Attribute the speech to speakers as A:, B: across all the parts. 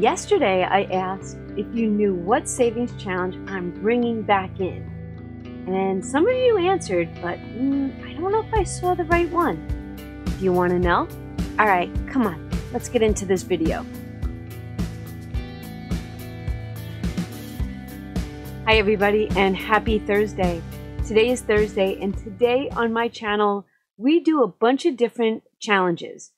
A: Yesterday, I asked if you knew what savings challenge I'm bringing back in. And some of you answered, but mm, I don't know if I saw the right one. Do you want to know? All right, come on, let's get into this video. Hi, everybody, and happy Thursday. Today is Thursday, and today on my channel, we do a bunch of different challenges.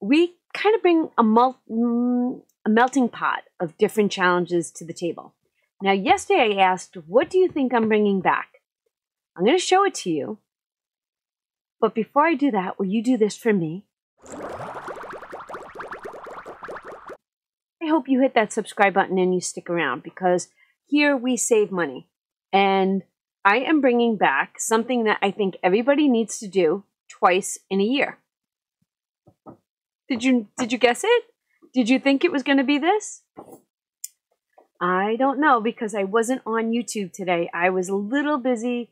A: We kind of bring a, mul- mm, a melting pot of different challenges to the table. Now, yesterday I asked, What do you think I'm bringing back? I'm going to show it to you. But before I do that, will you do this for me? I hope you hit that subscribe button and you stick around because here we save money. And I am bringing back something that I think everybody needs to do twice in a year. Did you did you guess it? Did you think it was going to be this? I don't know because I wasn't on YouTube today. I was a little busy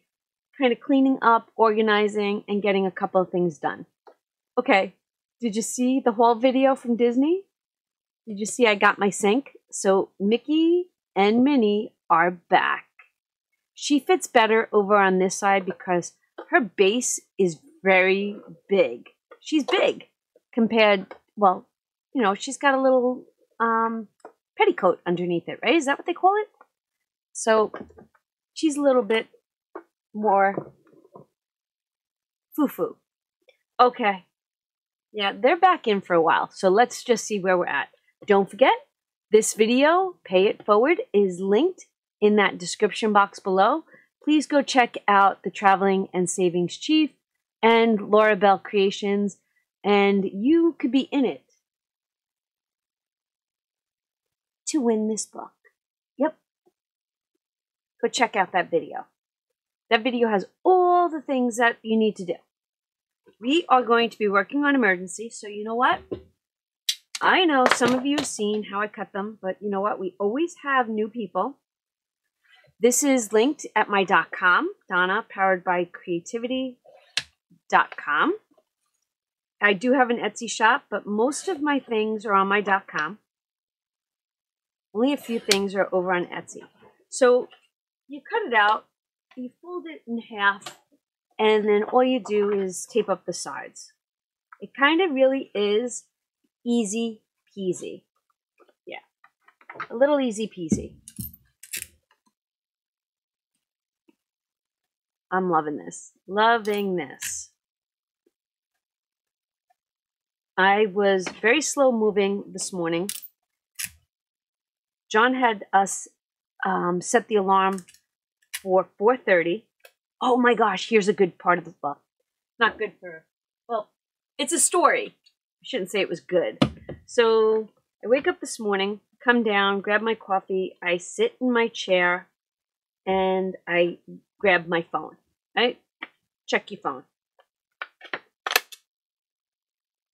A: kind of cleaning up, organizing, and getting a couple of things done. Okay, did you see the whole video from Disney? Did you see I got my sink? So Mickey and Minnie are back. She fits better over on this side because her base is very big. She's big compared, well, you know, she's got a little um, petticoat underneath it, right? Is that what they call it? So she's a little bit more foo-foo. Okay. Yeah, they're back in for a while, so let's just see where we're at. Don't forget, this video, Pay It Forward, is linked in that description box below. Please go check out the Traveling and Savings Chief and LauraBel Creations, and you could be in it to win this book. Yep. Go check out that video. That video has all the things that you need to do. We are going to be working on emergency, so you know what? I know some of you have seen how I cut them, but you know what? We always have new people. This is linked at my .com, Donna, powered by creativity.com. I do have an Etsy shop, but most of my things are on my .com. Only a few things are over on Etsy. So you cut it out, you fold it in half, and then all you do is tape up the sides. It kind of really is easy peasy. Yeah, a little easy peasy. I'm loving this. Loving this. I was very slow moving this morning. John had us um, set the alarm for 4.30. Oh my gosh, here's a good part of the book. Not good for, well, it's a story. I shouldn't say it was good. So I wake up this morning, come down, grab my coffee, I sit in my chair, and I grab my phone. Right? Check your phone.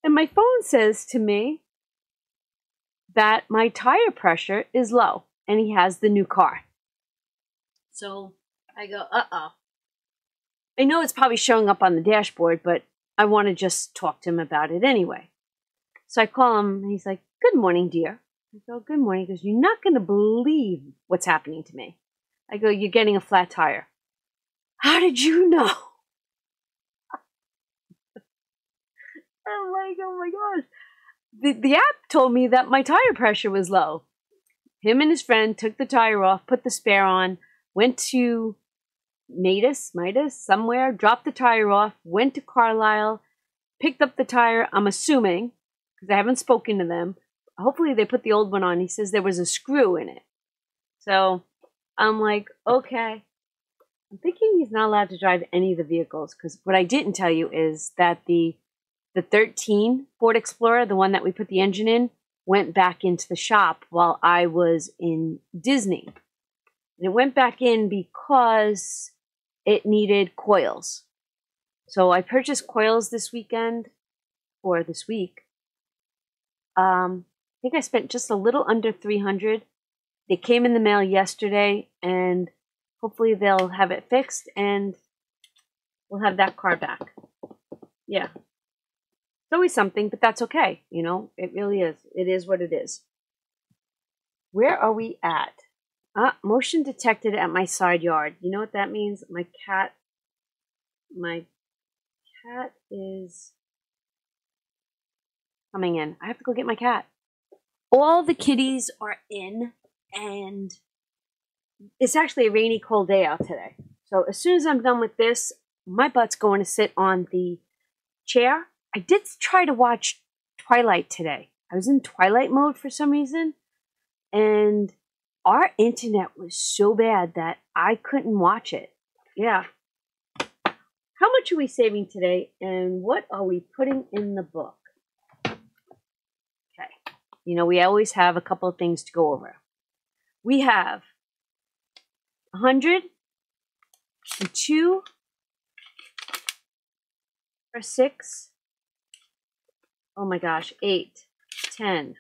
A: And my phone says to me that my tire pressure is low and he has the new car. So I go, uh oh. I know it's probably showing up on the dashboard, but I want to just talk to him about it anyway. So I call him and he's like, Good morning, dear. I go, Good morning. He goes, You're not going to believe what's happening to me. I go, You're getting a flat tire. How did you know? I'm like, oh my gosh. The, the app told me that my tire pressure was low. Him and his friend took the tire off, put the spare on, went to Midas, Midas, somewhere, dropped the tire off, went to Carlisle, picked up the tire, I'm assuming, because I haven't spoken to them. Hopefully they put the old one on. He says there was a screw in it. So I'm like, okay. I'm thinking he's not allowed to drive any of the vehicles because what I didn't tell you is that the the 13 Ford Explorer, the one that we put the engine in, went back into the shop while I was in Disney. And it went back in because it needed coils. So I purchased coils this weekend or this week. Um, I think I spent just a little under 300. They came in the mail yesterday and hopefully they'll have it fixed and we'll have that car back. Yeah. It's always something, but that's okay. You know, it really is. It is what it is. Where are we at? Uh, motion detected at my side yard. You know what that means? My cat, my cat is coming in. I have to go get my cat. All the kitties are in, and it's actually a rainy, cold day out today. So as soon as I'm done with this, my butt's going to sit on the chair. I did try to watch Twilight today. I was in Twilight mode for some reason, and our internet was so bad that I couldn't watch it. Yeah. How much are we saving today, and what are we putting in the book? Okay. You know, we always have a couple of things to go over. We have 100 and 2 or 6. Oh my gosh, 8, 10,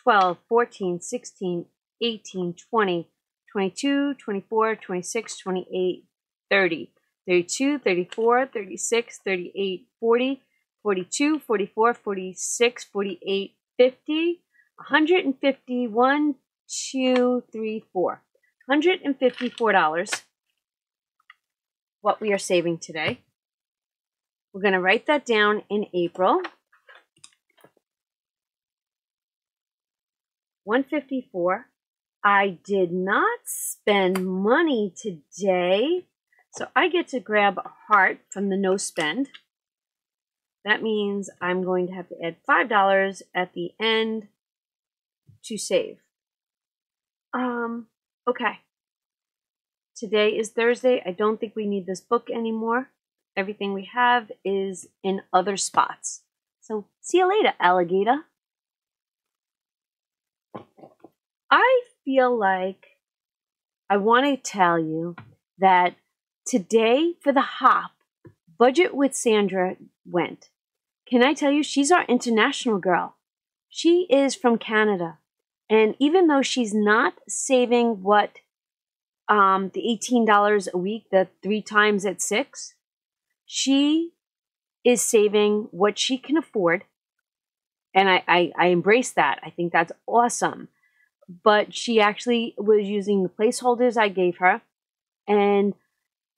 A: 12, 14, 16, 18, 20, 22, 24, 26, 28, 30, 32, 34, 36, 38, 40, 42, 44, 46, 48, 50, 151, 2, 3, 4. $154 what we are saving today. We're going to write that down in April. 154. I did not spend money today, so I get to grab a heart from the no spend. That means I'm going to have to add $5 at the end to save. Um, okay. Today is Thursday. I don't think we need this book anymore. Everything we have is in other spots. So see you later, alligator. I feel like I want to tell you that today for the hop, Budget with Sandra went. Can I tell you, she's our international girl. She is from Canada. And even though she's not saving what um, the $18 a week, the three times at six, she is saving what she can afford. And I, I, I embrace that. I think that's awesome but she actually was using the placeholders I gave her and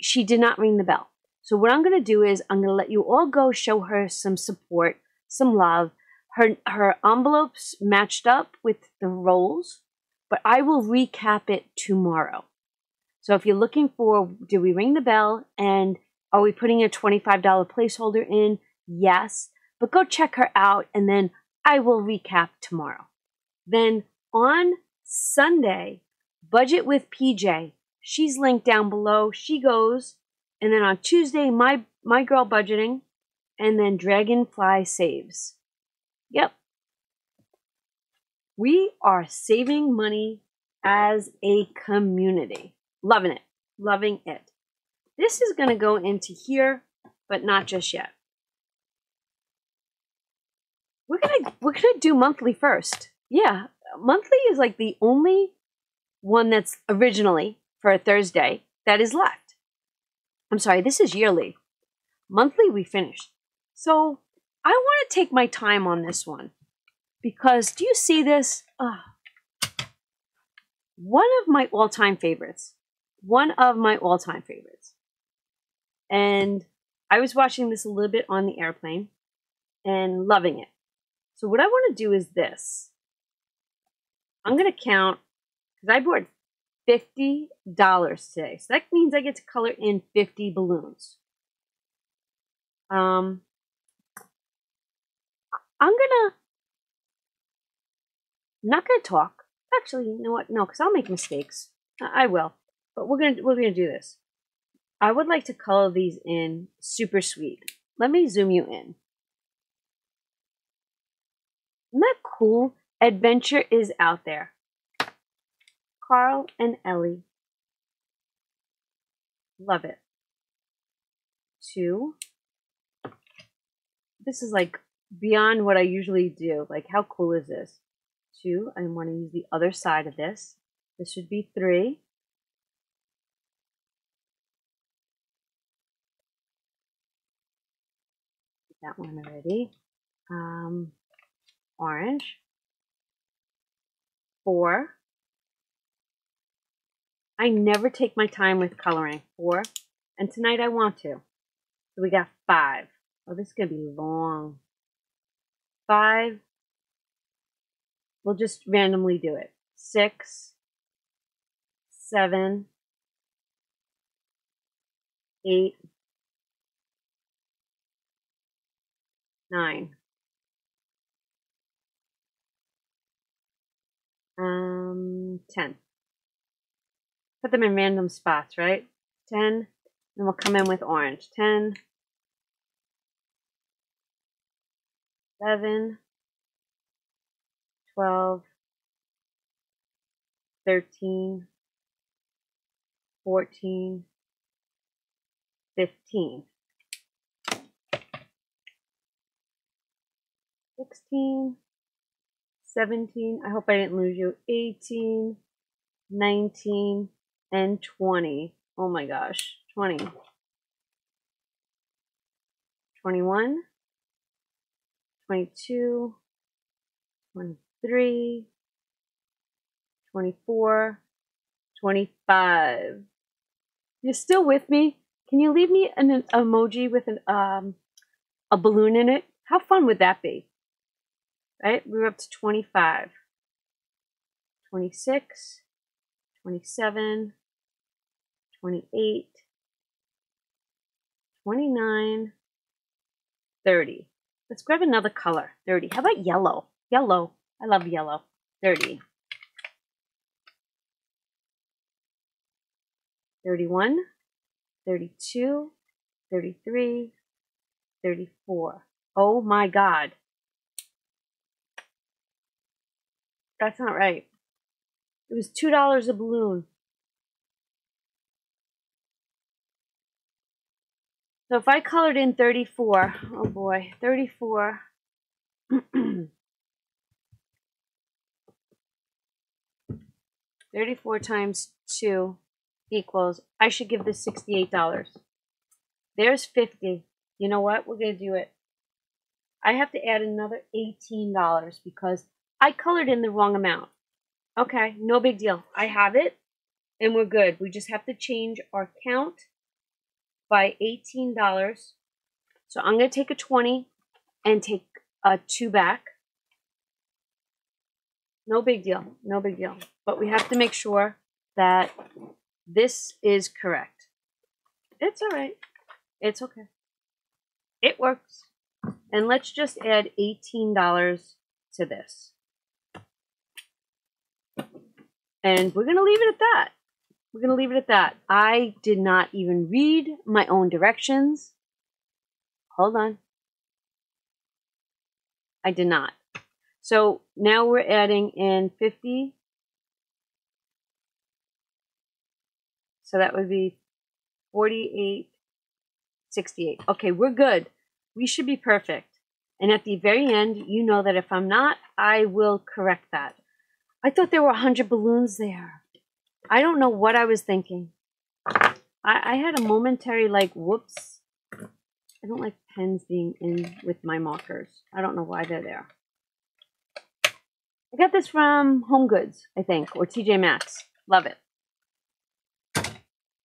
A: she did not ring the bell. So what I'm going to do is I'm going to let you all go show her some support, some love. Her her envelopes matched up with the rolls, but I will recap it tomorrow. So if you're looking for did we ring the bell and are we putting a $25 placeholder in? Yes, but go check her out and then I will recap tomorrow. Then on Sunday, Budget with PJ. She's linked down below. She goes. And then on Tuesday, my my girl budgeting. And then Dragonfly saves. Yep. We are saving money as a community. Loving it. Loving it. This is going to go into here, but not just yet. We're going to we're going to do monthly first. Yeah, monthly is like the only one that's originally for a Thursday that is left. I'm sorry, this is yearly. Monthly, we finished. So I want to take my time on this one because do you see this? Uh, one of my all time favorites. One of my all time favorites. And I was watching this a little bit on the airplane and loving it. So, what I want to do is this I'm going to count because I bought $50 today. So that means I get to color in 50 balloons. Um, I'm going to, not going to talk. Actually, you know what? No, because I'll make mistakes. I will. But we're going to, we're going to do this. I would like to color these in super sweet. Let me zoom you in. Isn't that cool? Adventure is out there. Carl and Ellie. Love it. Two. This is like beyond what I usually do. Like, how cool is this? Two. I want to use the other side of this. This should be three. That one already. Um, orange. four. I never take my time with coloring. Four. And tonight I want to. So we got five. Oh, this is going to be long. Five. We'll just randomly do it. Six. Seven. Eight. Nine. Um, 10. Put them in random spots, right? 10. and we'll come in with orange. 10. 11. 12. 13. 14. 15. 16. 17, I hope I didn't lose you, 18, 19, and 20. Oh my gosh, 20. 21, 22, 23, 24, 25. You're still with me? Can you leave me an, an emoji with an um, a balloon in it? How fun would that be? Right? We're up to 25, 26, 27, 28, 29, 30. Let's grab another color. 30. How about yellow? Yellow. I love yellow. 30. 31, 32, 33, 34. Oh my God. That's not right. It was two dollars a balloon. So if I colored in 34, oh boy, 34. 34 times 2 equals, I should give this $68. There's 50. You know what? We're to do it. I have to add another $18 because I colored in the wrong amount. Okay, no big deal. I have it and we're good. We just have to change our count by $18. So I'm going to take a 20 and take a 2 back. No big deal. No big deal. But we have to make sure that this is correct. It's all right. It's okay. It works. And let's just add $18 to this. And we're going to leave it at that. We're going to leave it at that. I did not even read my own directions. Hold on. I did not. So now we're adding in 50. So that would be 48, 68. Okay, we're good. We should be perfect. And at the very end, you know that if I'm not, I will correct that. I thought there were 100 balloons there. I don't know what I was thinking. I, I had a momentary, like, whoops. I don't like pens being in with my markers. I don't know why they're there. I got this from Home Goods, I think, or TJ Maxx. Love it.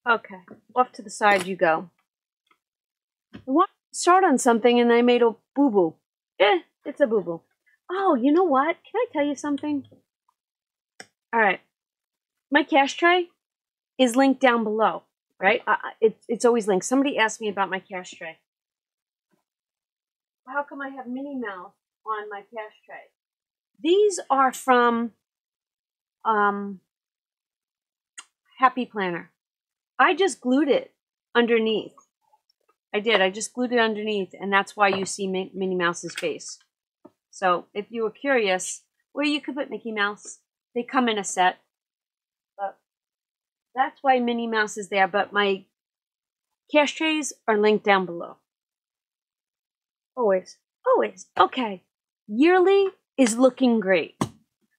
A: Okay, off to the side you go. I want to start on something and I made a boo-boo. Eh, it's a boo-boo. Oh, you know what? Can I tell you something? All right. My cash tray is linked down below, right? Uh, it, it's always linked. Somebody asked me about my cash tray. How come I have Minnie Mouse on my cash tray? These are from um, Happy Planner. I just glued it underneath. I did. I just glued it underneath, and that's why you see Minnie Mouse's face. So if you were curious, where you could put Mickey Mouse, they come in a set. But that's why Minnie Mouse is there. But my cash trays are linked down below. Always. Always. Okay. Yearly is looking great.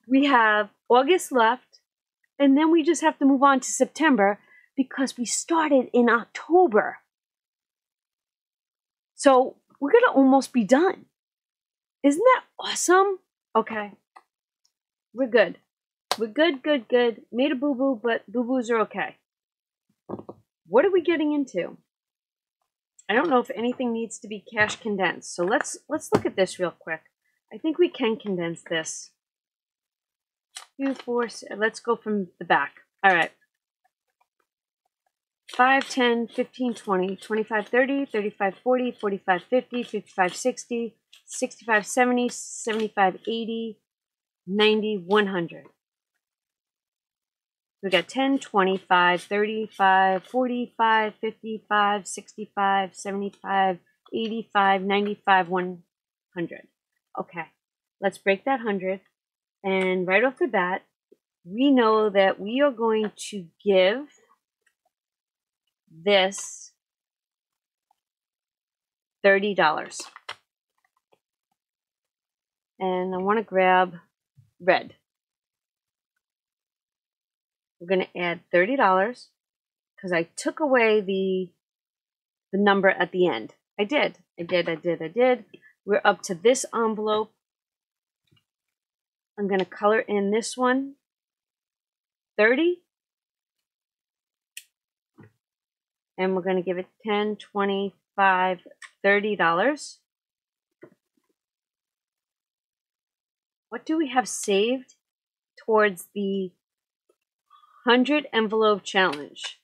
A: We have August left, and then we just have to move on to September because we started in October. So we're going to almost be done. Isn't that awesome? Okay. We're good. We're good, good, good. Made a boo-boo, but boo-boos are okay. What are we getting into? I don't know if anything needs to be cash condensed. So let's let's look at this real quick. I think we can condense this. Two, four, let's go from the back. All right. 5, 10, 15, 20, 25, 30, 35, 40, 45, 50, 55, 60, 65, 70, 75, 80, 90, 100. We got 10, 25, 35, 45, 55, 65, 75, 85, 95, 100. Okay, let's break that 100. And right off the bat, we know that we are going to give this $30. And I want to grab red. We're going to add $30 because I took away the the number at the end. I did. I did. I did. I did. We're up to this envelope. I'm going to color in this one 30. And we're going to give it 10, 25, 30 dollars. What do we have saved towards the 100 envelope challenge.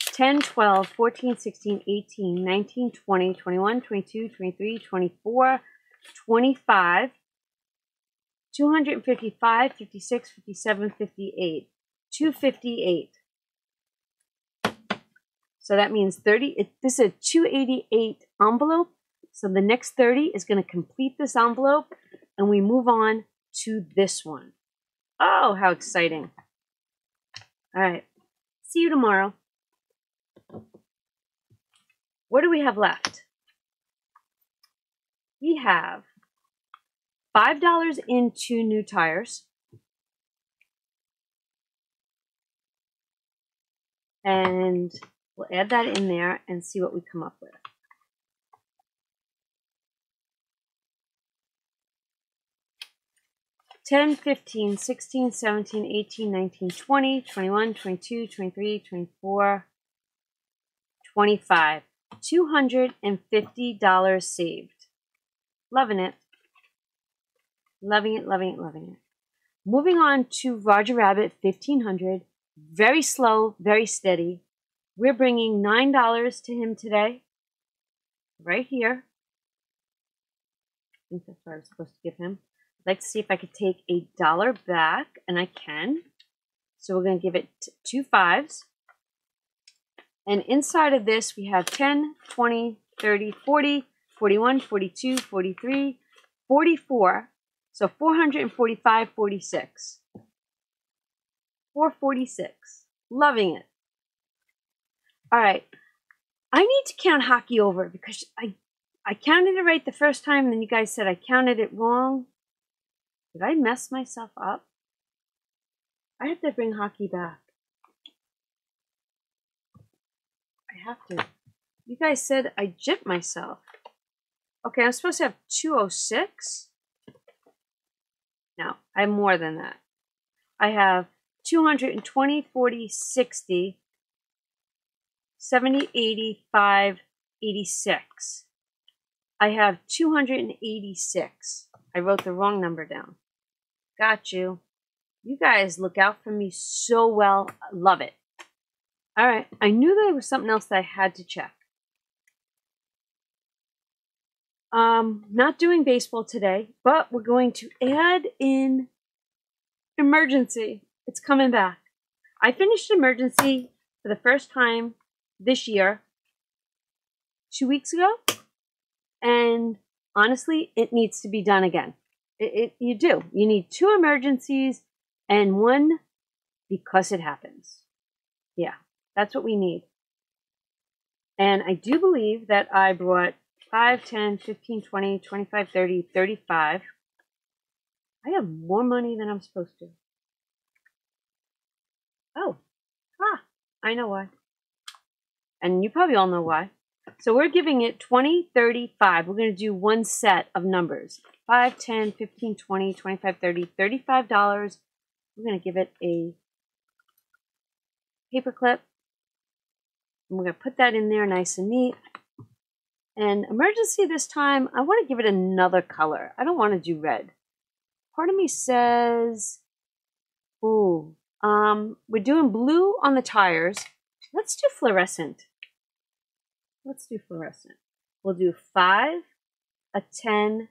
A: 10, 12, 14, 16, 18, 19, 20, 21, 22, 23, 24, 25, 255, 56, 57, 58. 258. So that means 30. It, this is a 288 envelope. So the next 30 is going to complete this envelope and we move on to this one. Oh, how exciting. All right. See you tomorrow. What do we have left? We have $5 into new tires. And we'll add that in there and see what we come up with. 10, 15, 16, 17, 18, 19, 20, 21, 22, 23, 24, 25. $250 saved. Loving it. Loving it, loving it, loving it. Moving on to Roger Rabbit 1500. Very slow, very steady. We're bringing $9 to him today. Right here. I think that's what I was supposed to give him. To see if I could take a dollar back, and I can. So we're going to give it two fives. And inside of this, we have 10, 20, 30, 40, 41, 42, 43, 44. So 445, 46. 446. Loving it. All right. I need to count hockey over because I I counted it right the first time, and then you guys said I counted it wrong. Did I mess myself up? I have to bring hockey back. I have to. You guys said I jipped myself. Okay, I'm supposed to have 206. No, I have more than that. I have 220, 40, 60, 70, 85, 86. I have 286. I wrote the wrong number down. Got you. You guys look out for me so well. Love it. All right. I knew there was something else that I had to check. Um, not doing baseball today, but we're going to add in emergency. It's coming back. I finished emergency for the first time this year, two weeks ago, and honestly, it needs to be done again. It, it, you do. You need two emergencies and one because it happens. Yeah, that's what we need. And I do believe that I brought 5, 10, 15, 20, 25, 30, 35. I have more money than I'm supposed to. Oh, ah, I know why. And you probably all know why. So we're giving it 20, 35. We're going to do one set of numbers. 5, 10, 15, 20, 25, 30, $35 we're going to give it a paper we're going to put that in there nice and neat. And emergency this time, I want to give it another color. I don't want to do red. Part of me says, ooh, um, we're doing blue on the tires. Let's do fluorescent. Let's do fluorescent. We'll do 5, a 10,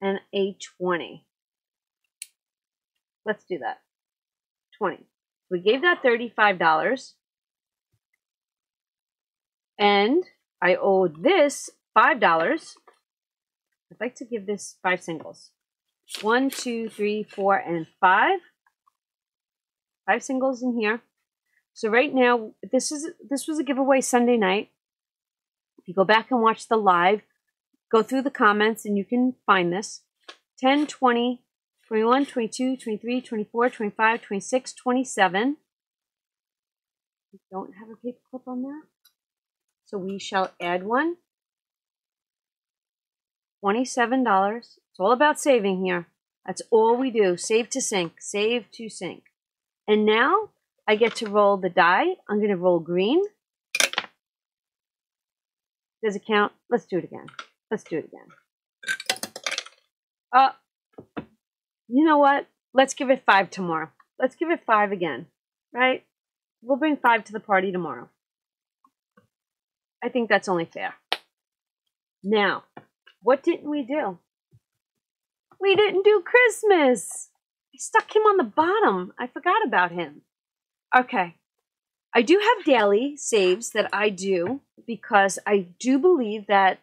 A: and a 20. Let's do that. 20. We gave that $35. And I owed this $5. I'd like to give this five singles. One, two, three, four, and five. Five singles in here. So right now, this is this was a giveaway Sunday night. If you go back and watch the live, go through the comments and you can find this. 10, 20, 21, 22, 23, 24, 25, 26, 27. We don't have a paper clip on that. So we shall add one. $27. It's all about saving here. That's all we do. Save to sink. Save to sink. And now I get to roll the die. I'm going to roll green. Does it count? Let's do it again. Let's do it again. Uh, you know what? Let's give it five tomorrow. Let's give it five again, right? We'll bring five to the party tomorrow. I think that's only fair. Now, what didn't we do? We didn't do Christmas. I stuck him on the bottom. I forgot about him. Okay. I do have daily saves that I do because I do believe that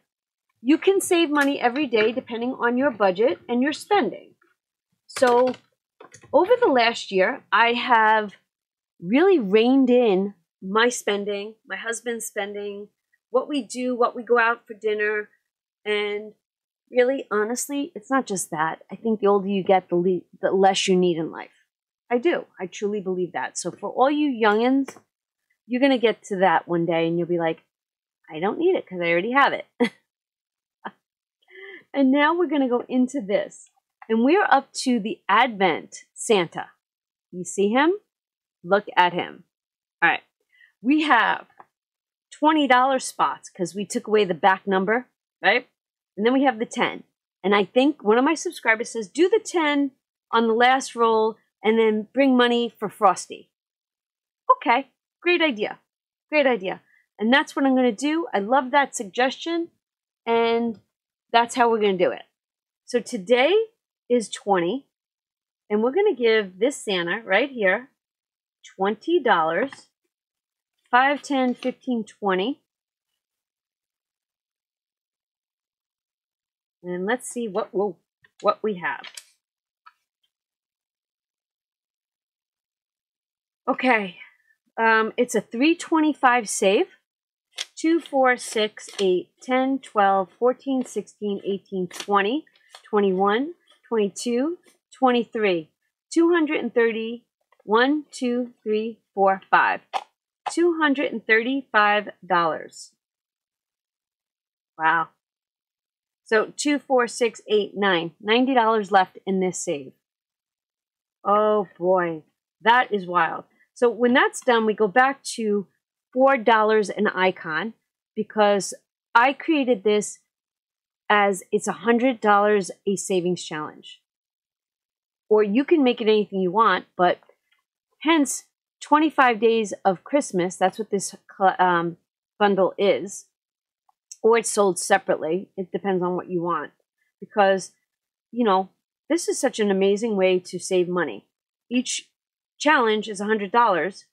A: you can save money every day depending on your budget and your spending. So, over the last year, I have really reined in my spending, my husband's spending, what we do, what we go out for dinner, and really, honestly, it's not just that. I think the older you get, the, le- the less you need in life. I do. I truly believe that. So for all you youngins, you're going to get to that one day and you'll be like, I don't need it because I already have it. and now we're going to go into this. And we're up to the Advent Santa. You see him? Look at him. All right. We have $20 spots because we took away the back number, right? And then we have the 10. And I think one of my subscribers says, do the 10 on the last roll and then bring money for Frosty. Okay, great idea. Great idea. And that's what I'm going to do. I love that suggestion. And that's how we're going to do it. So today is 20. And we're going to give this Santa right here $20. 5, 10, 15, 20. And let's see what we'll, what we have. Okay, um, it's a 325 save. 2, 4, 6, 8, 10, 12, 14, 16, 18, 20, 21, 22, 23, 230, 1, 2, 3, 4, 5. $235. Wow. So two, four, six, eight, nine. Ninety dollars left in this save. Oh boy, that is wild. So when that's done, we go back to four dollars an icon because I created this as it's a hundred dollars a savings challenge. Or you can make it anything you want, but hence 25 days of Christmas. That's what this um, bundle is or it's sold separately. It depends on what you want. Because, you know, this is such an amazing way to save money. Each challenge is $100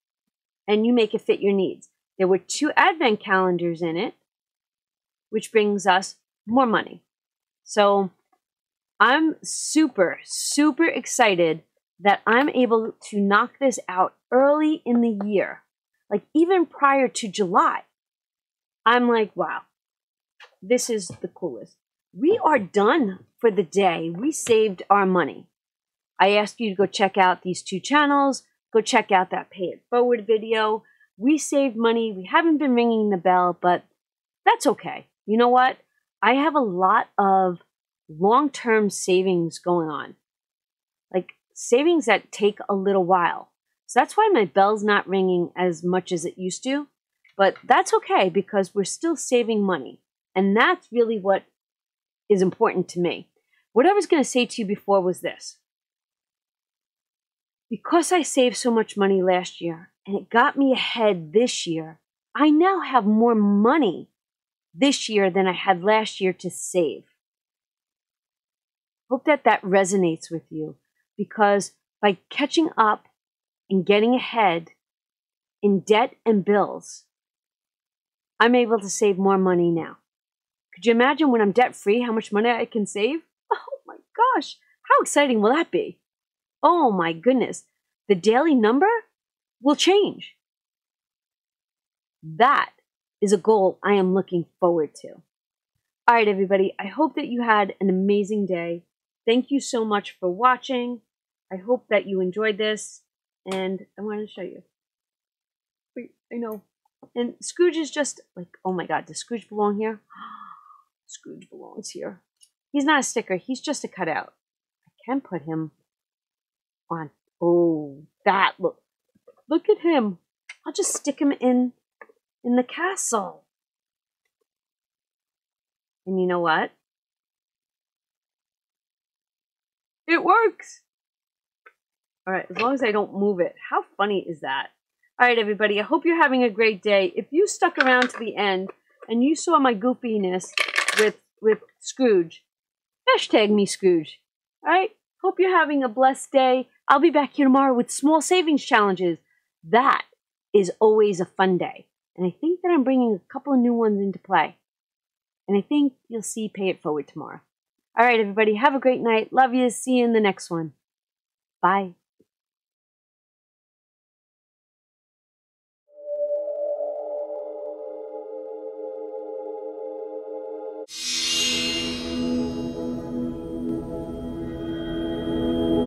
A: and you make it fit your needs. There were two advent calendars in it, which brings us more money. So I'm super, super excited that I'm able to knock this out early in the year, like even prior to July. I'm like, wow, this is the coolest. We are done for the day. We saved our money. I ask you to go check out these two channels. Go check out that pay it forward video. We saved money. We haven't been ringing the bell, but that's okay. You know what? I have a lot of long term savings going on. Like savings that take a little while. So that's why my bell's not ringing as much as it used to. But that's okay because we're still saving money. And that's really what is important to me. What I was going to say to you before was this. Because I saved so much money last year and it got me ahead this year, I now have more money this year than I had last year to save. Hope that that resonates with you because by catching up and getting ahead in debt and bills, I'm able to save more money now. Could you imagine when I'm debt free how much money I can save? Oh my gosh, how exciting will that be? Oh my goodness, the daily number will change. That is a goal I am looking forward to. All right, everybody, I hope that you had an amazing day. Thank you so much for watching. I hope that you enjoyed this, and I want to show you. I know. And Scrooge is just like, oh my god, does Scrooge belong here? Scrooge belongs here. He's not a sticker, he's just a cutout. I can put him Oh, that look. Look at him. I'll just stick him in in the castle. And you know what? It works. All right, as long as I don't move it. How funny is that? All right, everybody, I hope you're having a great day. If you stuck around to the end and you saw my goofiness with, with Scrooge, hashtag me Scrooge. All right, hope you're having a blessed day. I'll be back here tomorrow with small savings challenges. That is always a fun day. And I think that I'm bringing a couple of new ones into play. And I think you'll see Pay It Forward tomorrow. All right, everybody, have a great night. Love you. See you in the next one. Bye.